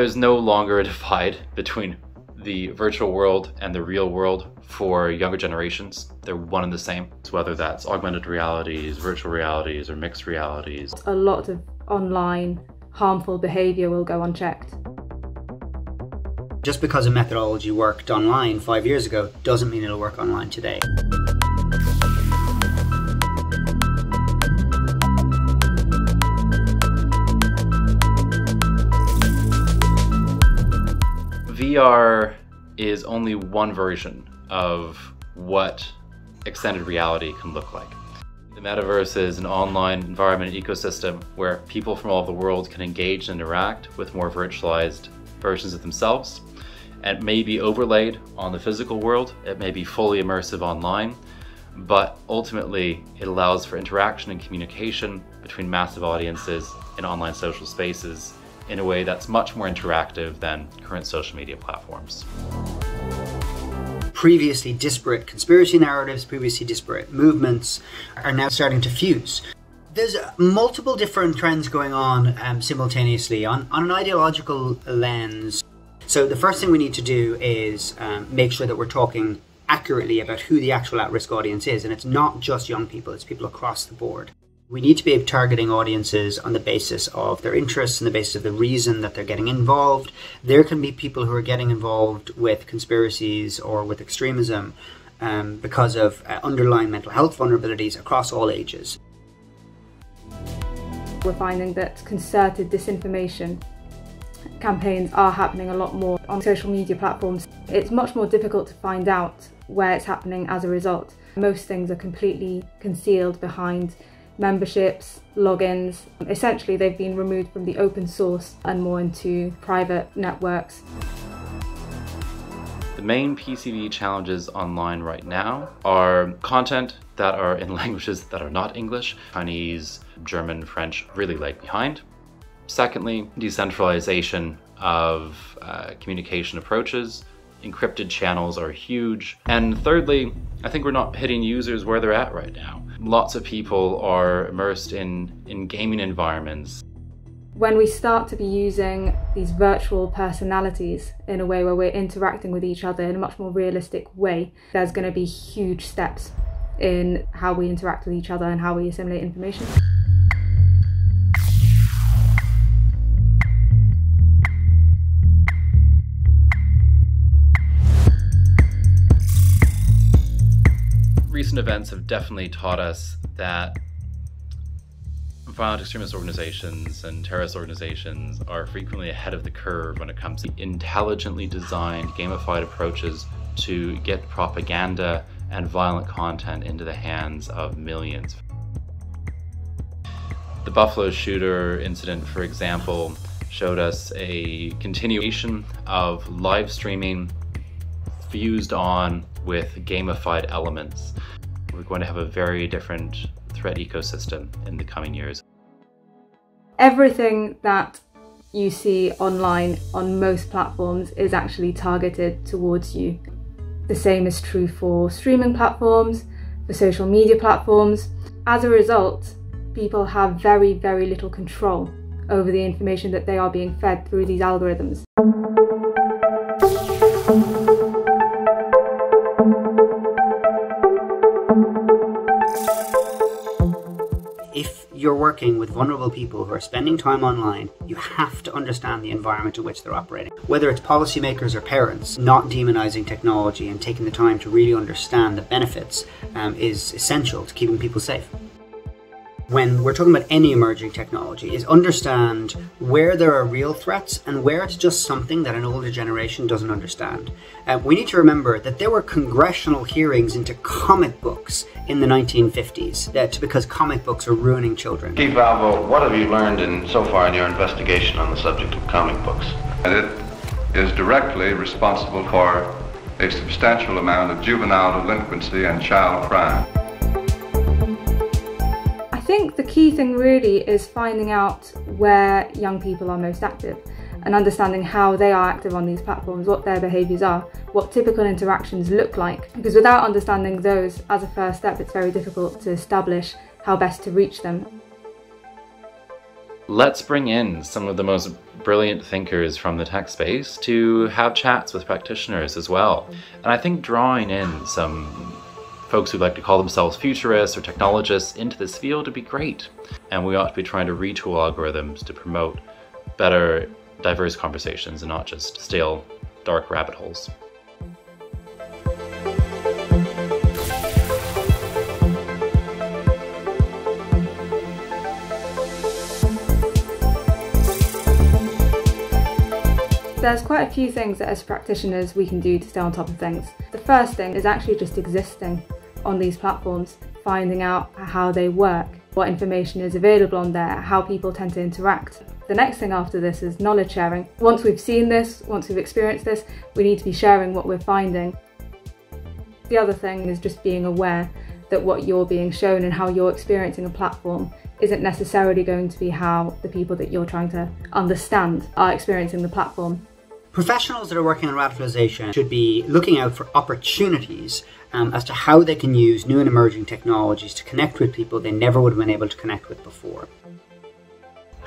there's no longer a divide between the virtual world and the real world for younger generations. They're one and the same. So whether that's augmented realities, virtual realities, or mixed realities. A lot of online harmful behaviour will go unchecked. Just because a methodology worked online five years ago doesn't mean it'll work online today. VR is only one version of what extended reality can look like. The metaverse is an online environment and ecosystem where people from all over the world can engage and interact with more virtualized versions of themselves. It may be overlaid on the physical world, it may be fully immersive online, but ultimately it allows for interaction and communication between massive audiences in online social spaces in a way that's much more interactive than current social media platforms. Previously disparate conspiracy narratives, previously disparate movements are now starting to fuse. There's multiple different trends going on um, simultaneously on, on an ideological lens. So, the first thing we need to do is um, make sure that we're talking accurately about who the actual at risk audience is. And it's not just young people, it's people across the board. We need to be targeting audiences on the basis of their interests and the basis of the reason that they're getting involved. There can be people who are getting involved with conspiracies or with extremism um, because of uh, underlying mental health vulnerabilities across all ages. We're finding that concerted disinformation campaigns are happening a lot more on social media platforms. It's much more difficult to find out where it's happening as a result. Most things are completely concealed behind memberships, logins. Essentially, they've been removed from the open source and more into private networks. The main PCV challenges online right now are content that are in languages that are not English. Chinese, German, French really lag behind. Secondly, decentralization of uh, communication approaches. Encrypted channels are huge. And thirdly, I think we're not hitting users where they're at right now lots of people are immersed in, in gaming environments. When we start to be using these virtual personalities in a way where we're interacting with each other in a much more realistic way, there's going to be huge steps in how we interact with each other and how we assimilate information. Recent events have definitely taught us that violent extremist organizations and terrorist organizations are frequently ahead of the curve when it comes to intelligently designed, gamified approaches to get propaganda and violent content into the hands of millions. The Buffalo shooter incident, for example, showed us a continuation of live streaming fused on with gamified elements. We're going to have a very different threat ecosystem in the coming years. Everything that you see online on most platforms is actually targeted towards you. The same is true for streaming platforms, for social media platforms. As a result, people have very, very little control over the information that they are being fed through these algorithms. Working with vulnerable people who are spending time online, you have to understand the environment in which they're operating. Whether it's policymakers or parents, not demonizing technology and taking the time to really understand the benefits um, is essential to keeping people safe when we're talking about any emerging technology is understand where there are real threats and where it's just something that an older generation doesn't understand. Uh, we need to remember that there were congressional hearings into comic books in the 1950s that, because comic books are ruining children. Chief Alvo, what have you learned in, so far in your investigation on the subject of comic books? And it is directly responsible for a substantial amount of juvenile delinquency and child crime think the key thing really is finding out where young people are most active and understanding how they are active on these platforms, what their behaviours are, what typical interactions look like. Because without understanding those as a first step, it's very difficult to establish how best to reach them. let's bring in some of the most brilliant thinkers from the tech space to have chats with practitioners as well. And I think drawing in some folks who like to call themselves futurists or technologists into this field would be great. And we ought to be trying to retool algorithms to promote better, diverse conversations and not just stale, dark rabbit holes. There's quite a few things that as practitioners we can do to stay on top of things. The first thing is actually just existing on these platforms, finding out how they work, what information is available on there, how people tend to interact. The next thing after this is knowledge sharing. Once we've seen this, once we've experienced this, we need to be sharing what we're finding. The other thing is just being aware that what you're being shown and how you're experiencing a platform isn't necessarily going to be how the people that you're trying to understand are experiencing the platform. Professionals that are working on radicalization should be looking out for opportunities um, as to how they can use new and emerging technologies to connect with people they never would have been able to connect with before.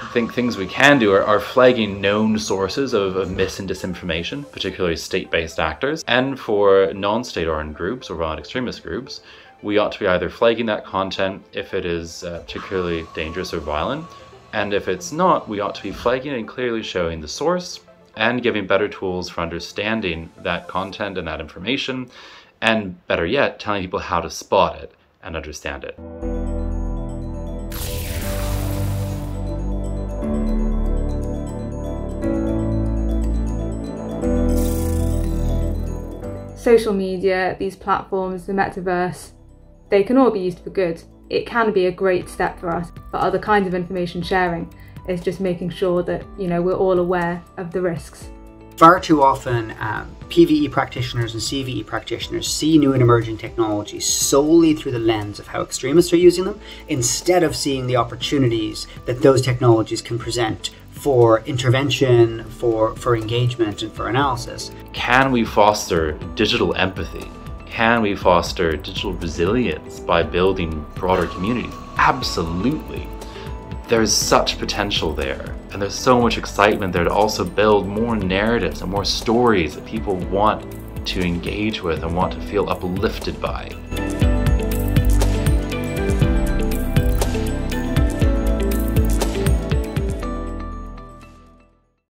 I think things we can do are, are flagging known sources of, of mis and disinformation, particularly state-based actors, and for non-state-oriented groups or violent extremist groups, we ought to be either flagging that content if it is uh, particularly dangerous or violent, and if it's not, we ought to be flagging and clearly showing the source and giving better tools for understanding that content and that information, and better yet, telling people how to spot it and understand it. Social media, these platforms, the metaverse, they can all be used for good. It can be a great step for us, for other kinds of information sharing is just making sure that you know we're all aware of the risks. Far too often, um, PVE practitioners and CVE practitioners see new and emerging technologies solely through the lens of how extremists are using them, instead of seeing the opportunities that those technologies can present for intervention, for, for engagement, and for analysis. Can we foster digital empathy? Can we foster digital resilience by building broader communities? Absolutely there's such potential there. And there's so much excitement there to also build more narratives and more stories that people want to engage with and want to feel uplifted by.